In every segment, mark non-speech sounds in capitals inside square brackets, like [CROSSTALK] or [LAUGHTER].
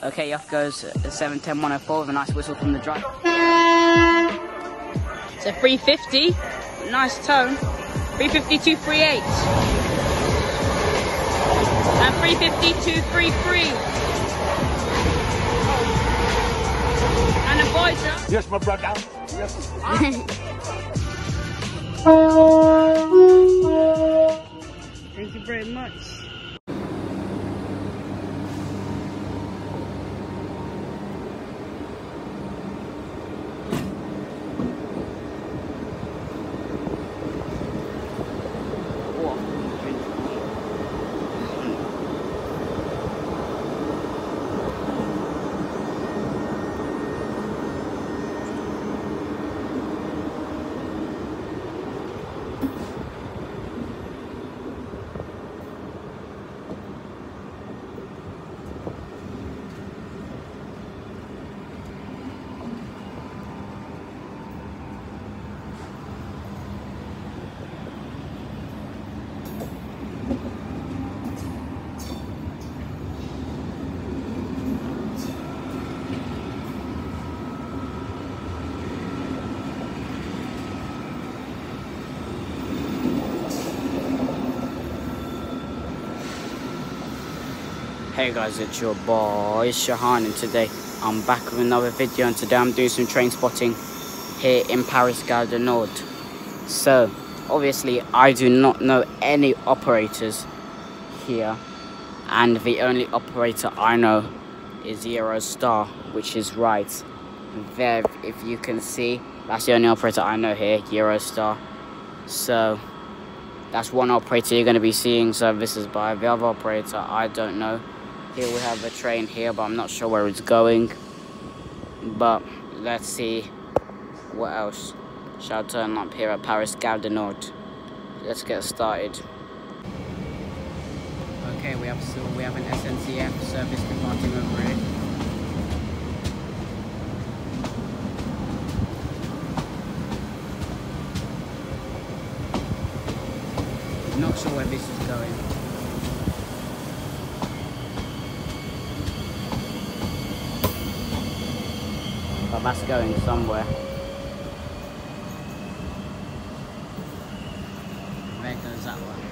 Okay, off goes a 710 104 with a nice whistle from the driver. It's a 350, nice tone. 350 238. And 350 233. And a Voyager. Yes, my brother. Yes. [LAUGHS] Thank you very much. Hey guys, it's your boy Shihan and today I'm back with another video and today I'm doing some train spotting here in Paris Gare du Nord. So, obviously I do not know any operators here and the only operator I know is Eurostar, which is right there if you can see. That's the only operator I know here, Eurostar. So, that's one operator you're going to be seeing services by. The other operator, I don't know. Here we have a train here, but I'm not sure where it's going. But let's see what else shall turn up here at Paris Gare du Nord. Let's get started. Okay, we have so we have an SNCF service departing over here. Not sure where this is going. That's going somewhere. There goes that one.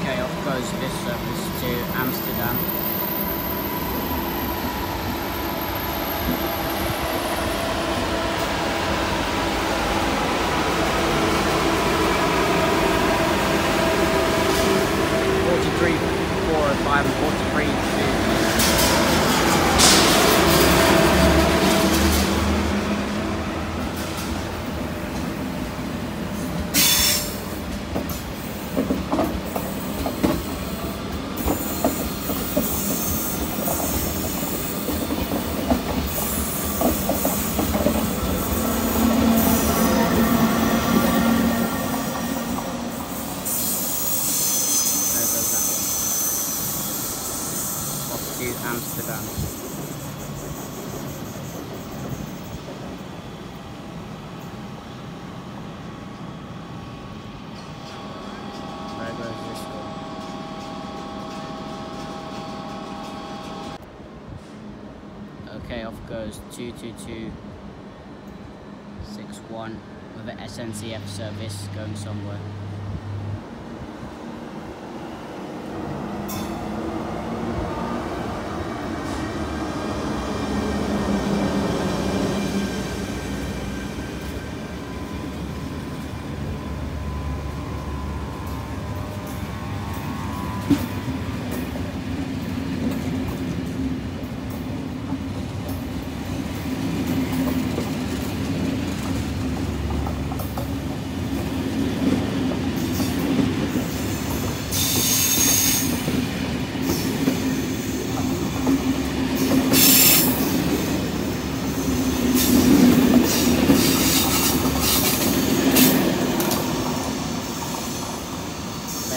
Okay, off goes this service to Amsterdam. Forty-three, four, five, and forty-three. two. There goes that one. Off to Amsterdam. Okay, off goes 22261 with an SNCF service going somewhere.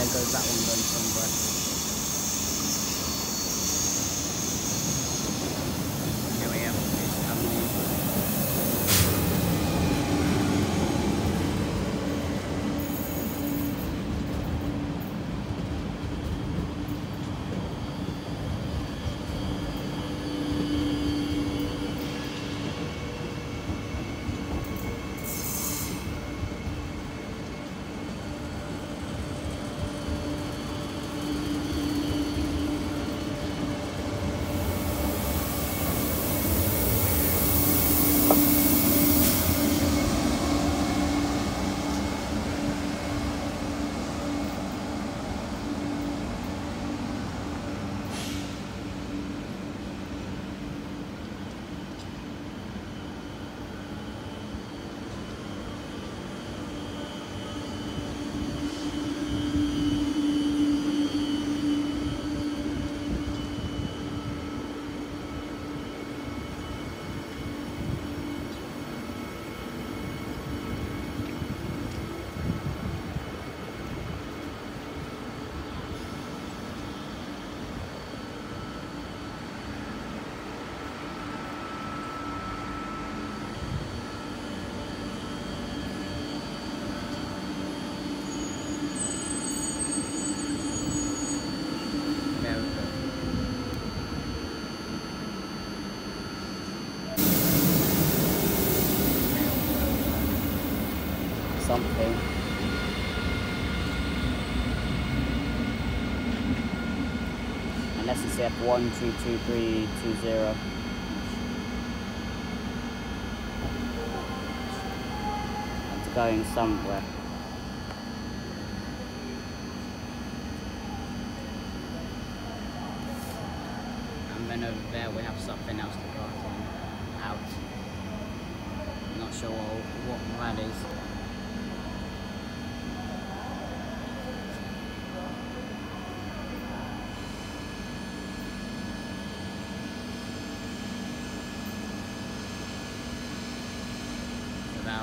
There goes that one going somewhere. Here we have this avenue. Stopping. Unless it's F122320. It's going somewhere. And then over there we have something else to go out. Not sure what, what that is.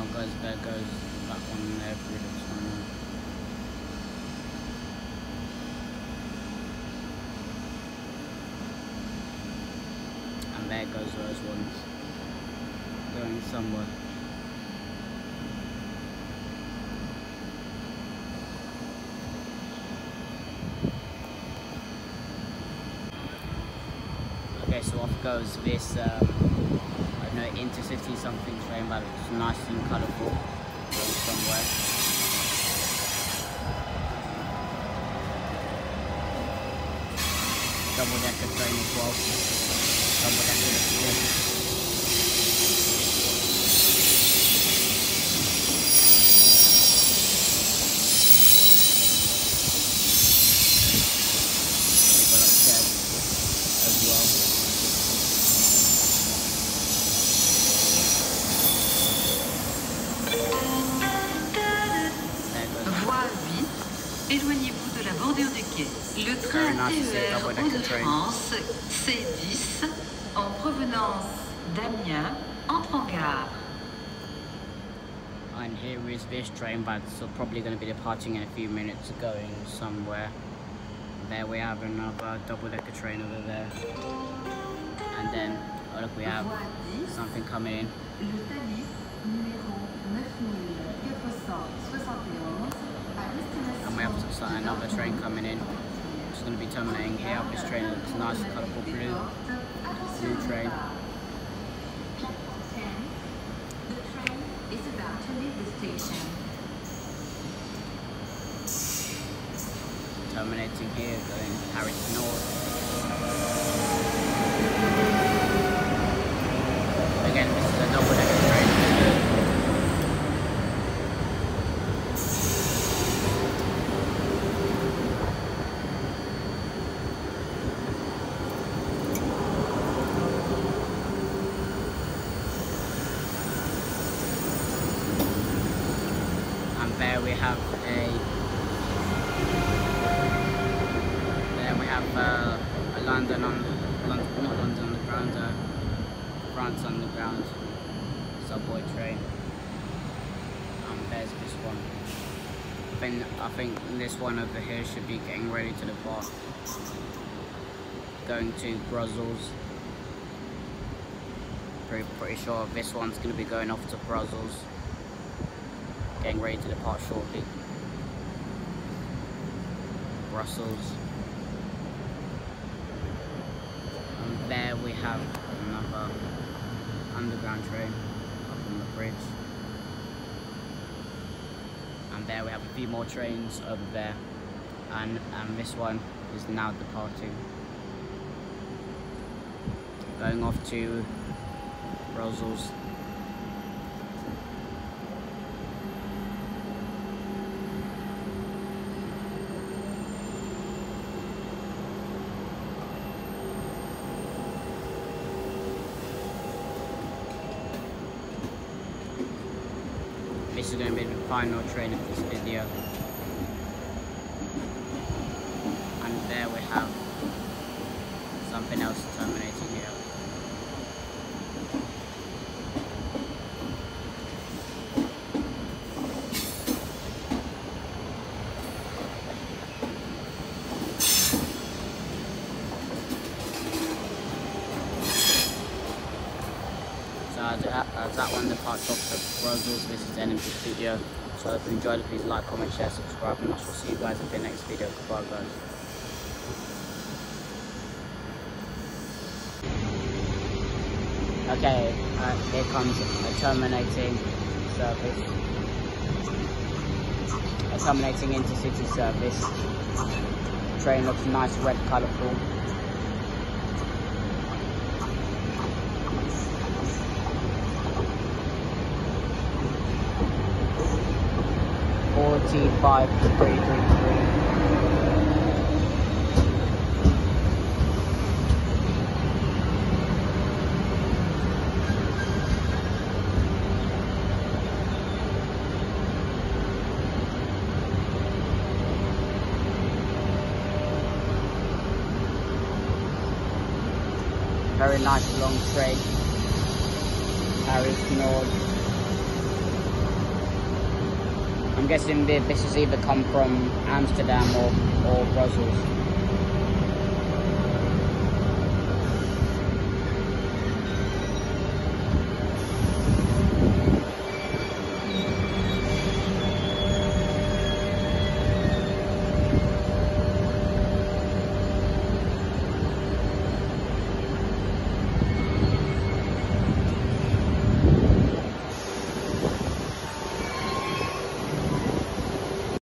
That goes, that goes back on there the. And there goes those ones going somewhere. Okay, so off goes this, um, Know, intercity something train, but it's nice and colourful, somewhere. Double decker train as well. Double decker nice to see TER double decker train. Hauts-de-France C10 en provenance d'Amiens entre en gare. And here is this train, but it's probably going to be departing in a few minutes, going somewhere. There we have another double-decker train over there. And then, oh look, we have something coming in. le Thalys numéro 9471 à destination And we have another train coming in. Going to be terminating here. This train looks nice, colourful blue. Blue train. Platform 10. The train is about to leave the station. Terminating here, going Paris North. Again, this is a double-decker train. And there we have a there we have uh, London on London, not London Underground, uh, France Underground subway train. And there's this one. I think I think this one over here should be getting ready to depart. Going to Brussels. Pretty pretty sure this one's gonna be going off to Brussels. Getting ready to depart shortly. Brussels. And there we have another underground train up on the bridge. And there we have a few more trains over there. And, and this one is now departing. Going off to Brussels. This is going to be the final train of this video. And there we have something else terminating here. That one departs off to Brussels, this is NMG Studio. So if you enjoyed it, please like, comment, share, subscribe, and I shall see you guys in the next video. Goodbye guys. Okay, uh, here comes a terminating service. A terminating intercity service. Train looks nice, red, colourful. Forty-five three three three. Very nice long train. Paris Nord. I'm guessing this has either come from Amsterdam or, or Brussels.